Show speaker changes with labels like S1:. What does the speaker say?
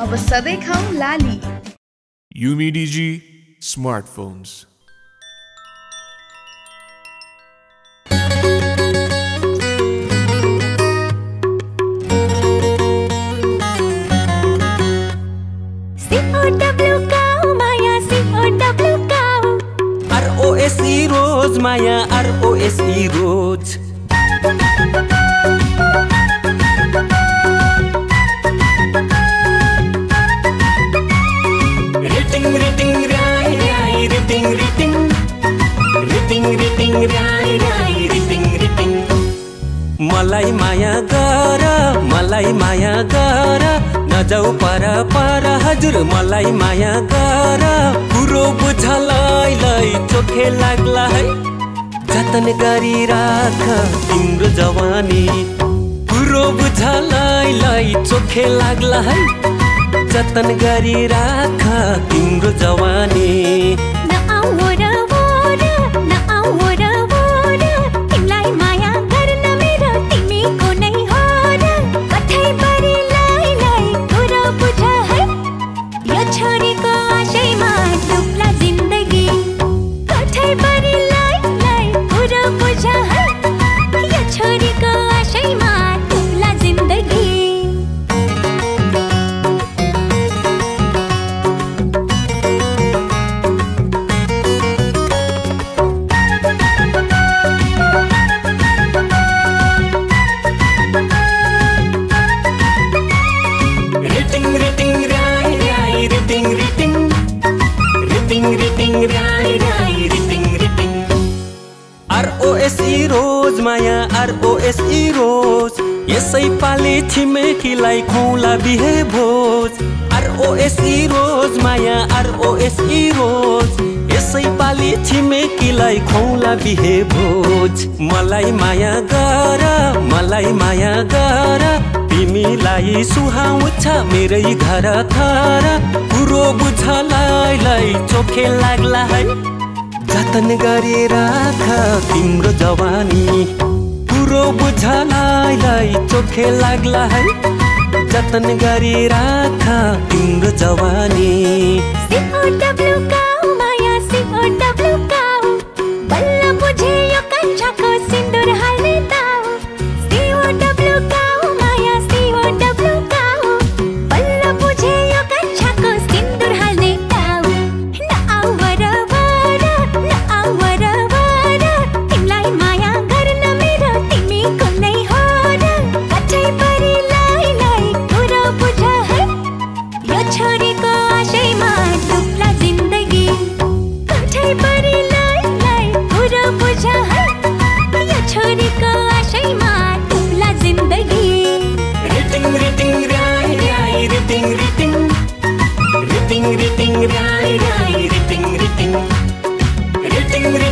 S1: अब सबे खाऊ लाली.
S2: Yumi smartphones.
S3: C.O.W. काऊ माया, C.O.W. काऊ
S4: R.O.S.E. रोज माया, R.O.S.E. रोज मलाई माया गर मलाई माया गर नजाऊ पर पर हजुर मलाई माया गर। कुरो बुझलाई चोखे लाग्ला है। जतन गरी राख तिम्रो जवानी। कुरो बुझलाई चोखे लाग्ला है। जतन गरी राख तिम्रो जवानी। आरओएसई रोज यसै पाले छिमेकीलाई खुला बिहे भोज आरओएसई रोज माया आरओएसई रोज यसै पाले छिमेकीलाई खुला बिहे भोज मलाई माया गर मलाई माया गर। तिमीलाई सुहाउँछ मेरै घर थर। कुरो बुझलाई लै चोखे लाग्ला है। जतन गरी राख तिम्रो जवानी। कुरो बुझलाई लै चोखे लाग्ला है। जतन गरी राख तिम्रो जवानी।
S3: ritting, ritting, ritting, ritting, ritting, ritting, ritting, ritting,